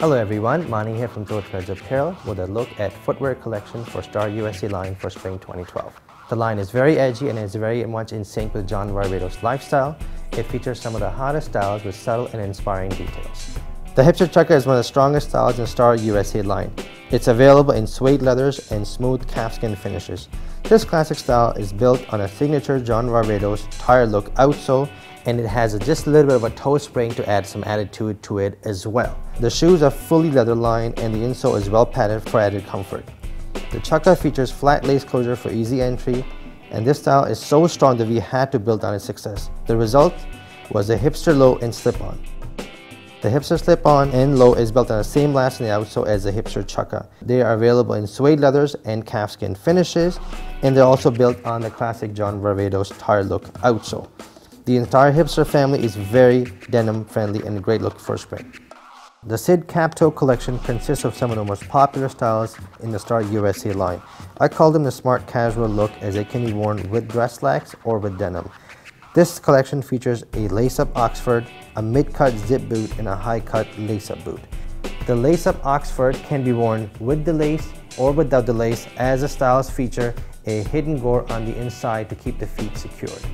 Hello everyone, Mani here from Throw Threads Apparel with a look at footwear collection for Star USA line for spring 2012. The line is very edgy and is very much in sync with John Varvatos' lifestyle. It features some of the hottest styles with subtle and inspiring details. The hipster chukka is one of the strongest styles in Star USA line. It's available in suede leathers and smooth calfskin finishes. This classic style is built on a signature John Varvatos tire look outsole and it has just a little bit of a toe spring to add some attitude to it as well. The shoes are fully leather lined and the insole is well padded for added comfort. The chukka features flat lace closure for easy entry and this style is so strong that we had to build on its success. The result was a hipster low and slip-on. The hipster slip-on and low is built on the same last the outsole as the hipster chukka. They are available in suede leathers and calfskin finishes, and they're also built on the classic John Varvatos tire look outsole. The entire hipster family is very denim friendly and a great look for spring. The Sid cap toe collection consists of some of the most popular styles in the Star USA line. I call them the smart casual look as they can be worn with dress slacks or with denim. This collection features a lace-up Oxford, a mid-cut zip boot, and a high-cut lace-up boot. The lace-up Oxford can be worn with the lace or without the lace as the styles feature a hidden gore on the inside to keep the feet secured.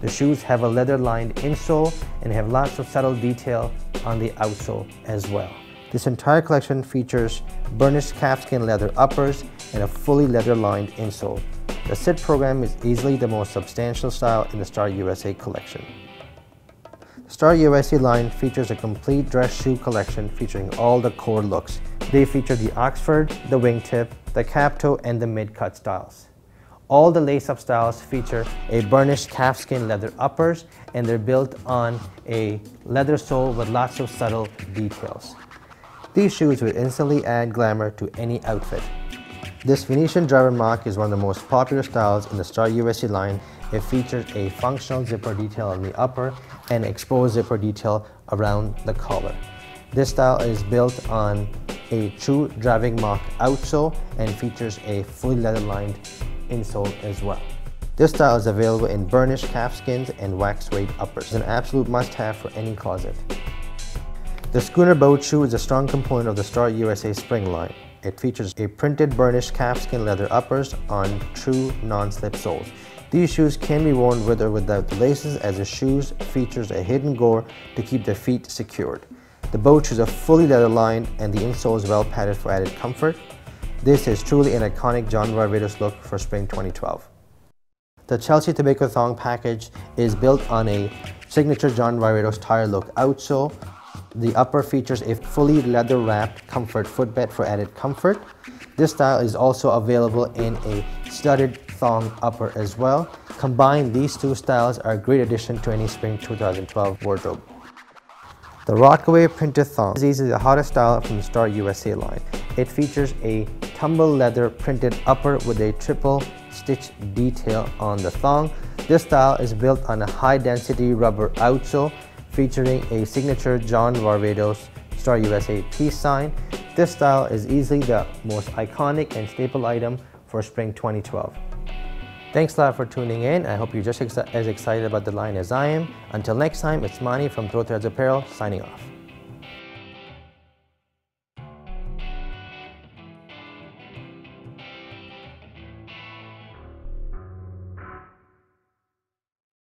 The shoes have a leather-lined insole and have lots of subtle detail on the outsole as well. This entire collection features burnished calfskin leather uppers and a fully leather-lined insole. The Sid program is easily the most substantial style in the Star USA collection. The Star USA line features a complete dress shoe collection featuring all the core looks. They feature the Oxford, the wingtip, the cap toe, and the mid-cut styles. All the lace-up styles feature a burnished calfskin leather uppers and they're built on a leather sole with lots of subtle details. These shoes will instantly add glamour to any outfit. This Venetian driver mock is one of the most popular styles in the Star USA line. It features a functional zipper detail on the upper and exposed zipper detail around the collar. This style is built on a true driving mock outsole and features a fully leather-lined insole as well. This style is available in burnished calfskins and wax suede uppers. It's an absolute must-have for any closet. The Schooner boat shoe is a strong component of the Star USA spring line. It features a printed burnished calfskin leather uppers on true non-slip soles. These shoes can be worn with or without the laces as the shoes features a hidden gore to keep the feet secured. The boat shoes are fully leather lined and the insole is well padded for added comfort. This is truly an iconic John Varvatos look for spring 2012. The Chelsea Tobacco Thong package is built on a signature John Varvatos tire look outsole the upper features a fully leather-wrapped comfort footbed for added comfort. This style is also available in a studded thong upper as well. Combined, these two styles are a great addition to any spring 2012 wardrobe. The Rockaway printed thong is easily the hottest style from the Star USA line. It features a tumble leather printed upper with a triple stitch detail on the thong. This style is built on a high density rubber outsole featuring a signature John Varvatos Star USA peace sign. This style is easily the most iconic and staple item for spring 2012. Thanks a lot for tuning in. I hope you're just ex as excited about the line as I am. Until next time, it's Mani from Throw Threads Apparel signing off.